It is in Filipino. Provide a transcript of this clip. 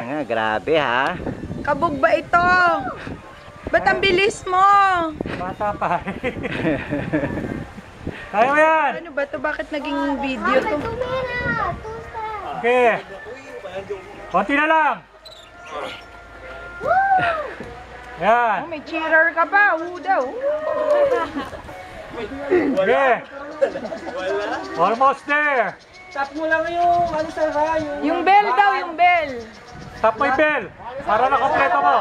Nga, grabe ha. Kabog ba ito? Ba't ang bilis mo? Bata pa. Kaya mo yan. Ano ba to? Bakit naging video to? Okay. Konti na lang. Yan. Oh, may cheerer ka pa. Oo daw. Okay. Almost there. Tap mo lang yung ano sa. Yung bell daw, mo yung bell. Para na kompleto mo.